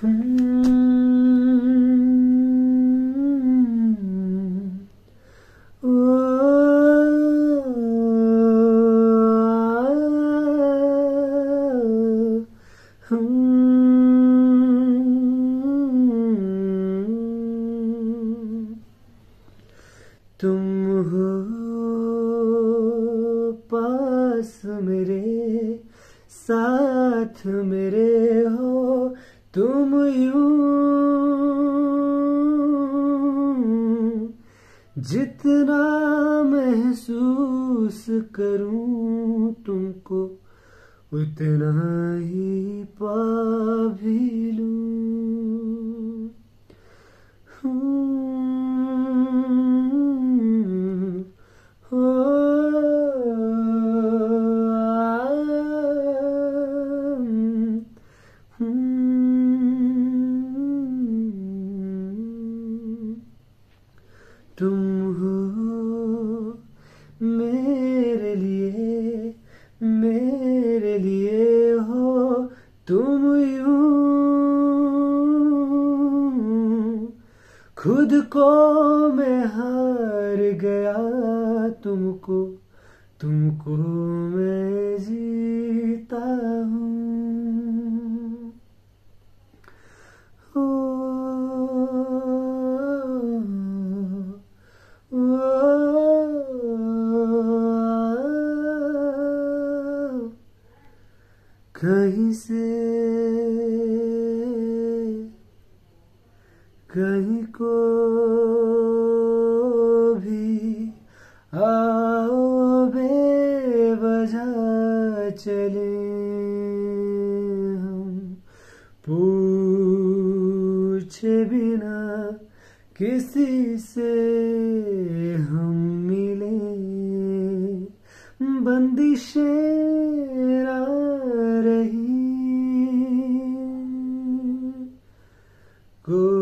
तुम हो पास मेरे साथ मेरे हो तुम यूँ जितना महसूस करूँ तुमको उतना ही पा भी तुम हो मेरे लिए मेरे लिए हो तुम यूँ। खुद को मैं हार गया तुमको तुमको मैं जीता कहीं से, कहीं को भी आओ बेवजह चले हम। पूछे बिना किसी से हम मिले। बंदिशें आ रही को